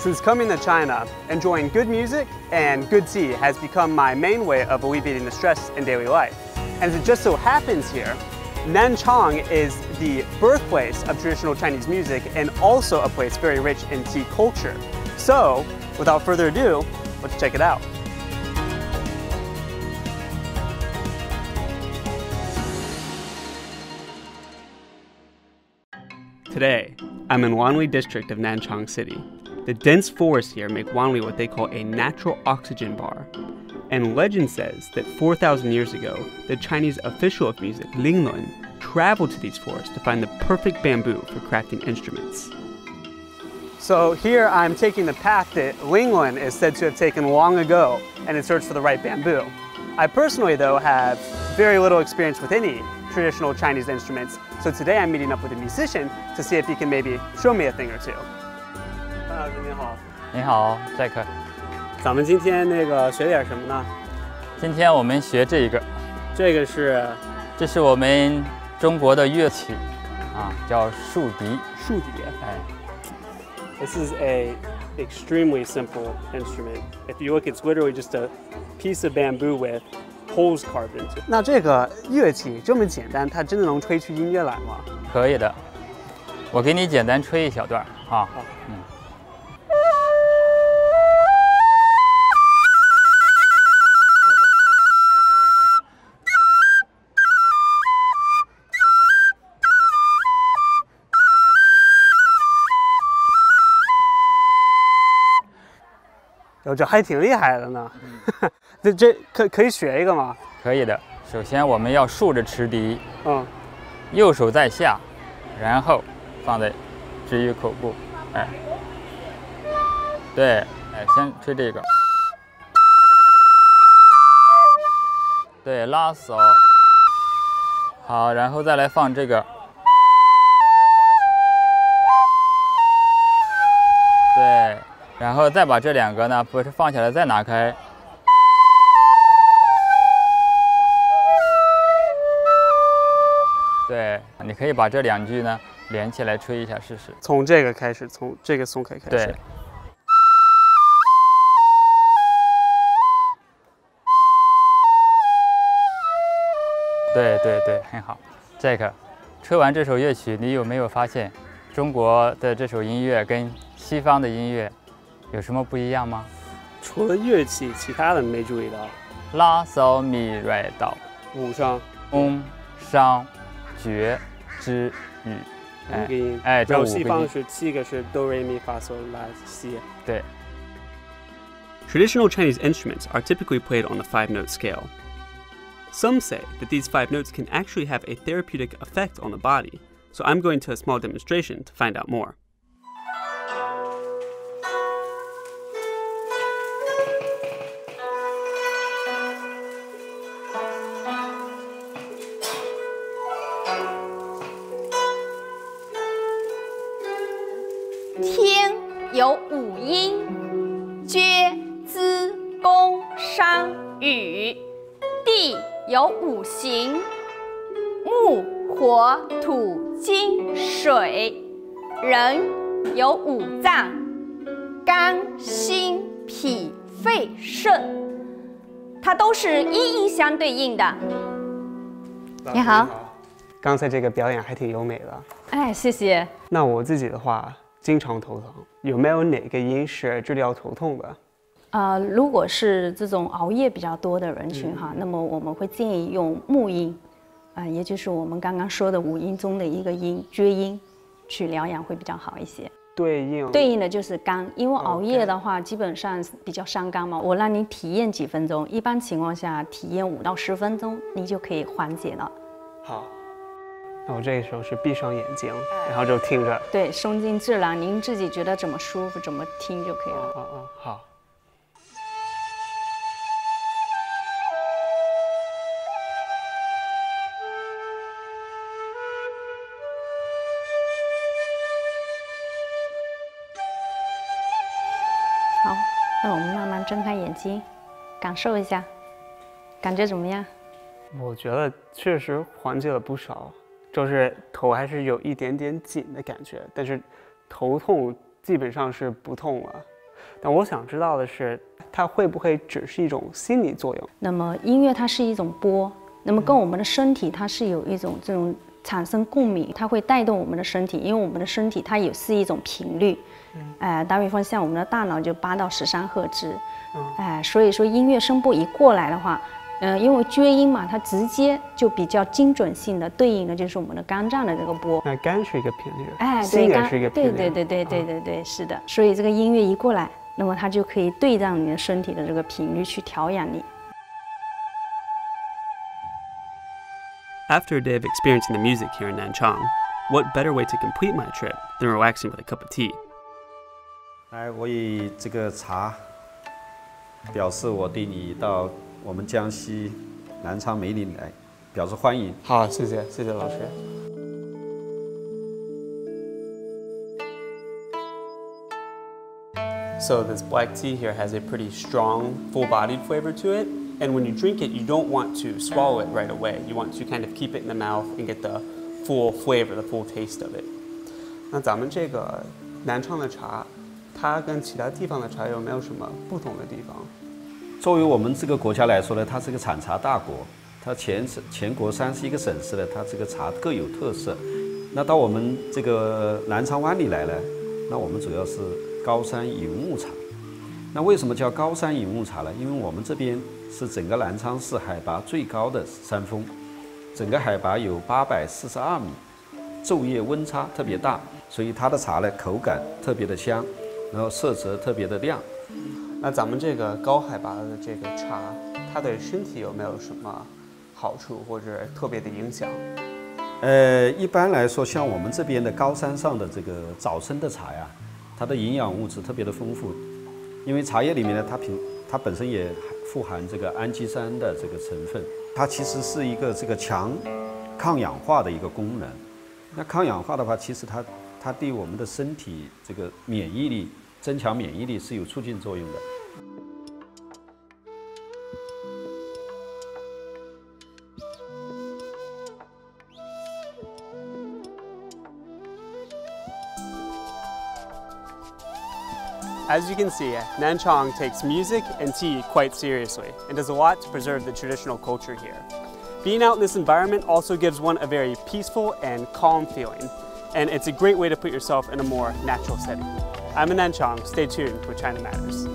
Since coming to China, enjoying good music and good tea has become my main way of alleviating the stress in daily life. And as it just so happens here, Nanchang is the birthplace of traditional Chinese music and also a place very rich in tea culture. So, without further ado, let's check it out. Today, I'm in Wanli district of Nanchang City. The dense forests here make Wanli what they call a natural oxygen bar. And legend says that 4,000 years ago, the Chinese official of music, Linglun, traveled to these forests to find the perfect bamboo for crafting instruments. So here I'm taking the path that Linglun is said to have taken long ago and in search for the right bamboo. I personally, though, have very little experience with any traditional Chinese instruments, so today I'm meeting up with a musician to see if he can maybe show me a thing or two. 潘老师您好，你好，Jack。咱们今天那个学点什么呢？今天我们学这一个，这个是这是我们中国的乐器啊，叫竖笛。竖笛。哎，This is a extremely simple instrument. If you look, it's literally just a piece of bamboo with holes carved into it. 那这个乐器这么简单，它真的能吹出音乐来吗？可以的。我给你简单吹一小段儿啊。好嗯。哟，这还挺厉害的呢。这这可可以学一个吗？可以的。首先我们要竖着持笛，嗯，右手在下，然后放在置于口部，哎，对，哎，先吹这个，对，拉手，好，然后再来放这个，然后再把这两个呢，不是放下来再拿开，对，你可以把这两句呢连起来吹一下试试。从这个开始，从这个松开开始。对，对对对，很好。这个，吹完这首乐曲，你有没有发现中国的这首音乐跟西方的音乐有什么不一样吗？除了乐器，其他的没注意到。拉嗦咪瑞哆，五声嗡商觉知语，五个音，哎，这然五个音，后西方是七个是哆来咪发嗦拉西。对。 Traditional Chinese instruments are typically played on the five note scale. Some say that these five notes can actually have a therapeutic effect on the body, so I'm going to a small demonstration to find out more. 有五音：厥、资、宫、商、羽；地有五行：木、火、土、金、水；人有五脏：肝、心、脾、肺、肾。它都是一一相对应的。你好，刚才这个表演还挺优美的。哎，谢谢。那我自己的话，经常头疼，有没有哪个音是治疗头痛的？呃，如果是这种熬夜比较多的人群哈，那么我们会建议用木音，啊、也就是我们刚刚说的五音中的一个音厥音，去疗养会比较好一些。对应对应的就是肝，因为熬哦夜的话，基本上比较伤肝嘛。我让你体验几分钟，一般情况下体验五到十分钟，你就可以缓解了。好。那我这个时候是闭上眼睛，然后就听着。对，松筋自然，您自己觉得怎么舒服怎么听就可以了。啊啊，好。好，那我们慢慢睁开眼睛，感受一下，感觉怎么样？我觉得确实缓解了不少，就是头还是有一点点紧的感觉，但是头痛基本上是不痛了。但我想知道的是，它会不会只是一种心理作用？那么音乐它是一种波，那么跟我们的身体它是有一种这种产生共鸣，它会带动我们的身体，因为我们的身体它也是一种频率。嗯哎，打比方像我们的大脑就八到十三赫兹，哎，所以说音乐声波一过来的话。嗯，因为厥音嘛，它直接就比较精准性的对应的就是我们的肝脏的这个波。那肝是一个频率，哎，对，肝是一个频率。对对对对对对对，是的。所以这个音乐一过来，那么它就可以对上你的身体的这个频率去调养你。After a day of experiencing the music here in Nanchang, what better way to complete my trip than relaxing with a cup of tea? 来，我以这个茶表示我对你到。我们江西南昌梅林来表示欢迎。好，谢谢，谢谢老师。So this black tea here has a pretty strong, full-bodied flavor to it. And when you drink it, you don't want to swallow it right away. You want to kind of keep it in the mouth and get the full flavor, the full taste of it. 那咱们这个南昌的茶，它跟其他地方的茶有没有什么不同的地方？ 作为我们这个国家来说呢，它是个产茶大国，它全省全国三十一个省市呢，它这个茶各有特色。那到我们这个南昌湾里来呢，那我们主要是高山云雾茶。那为什么叫高山云雾茶呢？因为我们这边是整个南昌市海拔最高的山峰，整个海拔有八百四十二米，昼夜温差特别大，所以它的茶呢口感特别的香，然后色泽特别的亮。那咱们这个高海拔的这个茶，它对身体有没有什么好处或者特别的影响？呃，一般来说，像我们这边的高山上的这个早春的茶呀，它的营养物质特别的丰富，因为茶叶里面呢，它平它本身也富含这个氨基酸的这个成分，它其实是一个这个强抗氧化的一个功能。那抗氧化的话，其实它它对我们的身体这个免疫力。增强免疫力是有促进作用的。As you can see, Nanchang takes music and tea quite seriously and does a lot to preserve the traditional culture here. Being out in this environment also gives one a very peaceful and calm feeling, and it's a great way to put yourself in a more natural setting. I'm Anan Chong. Stay tuned for China Matters.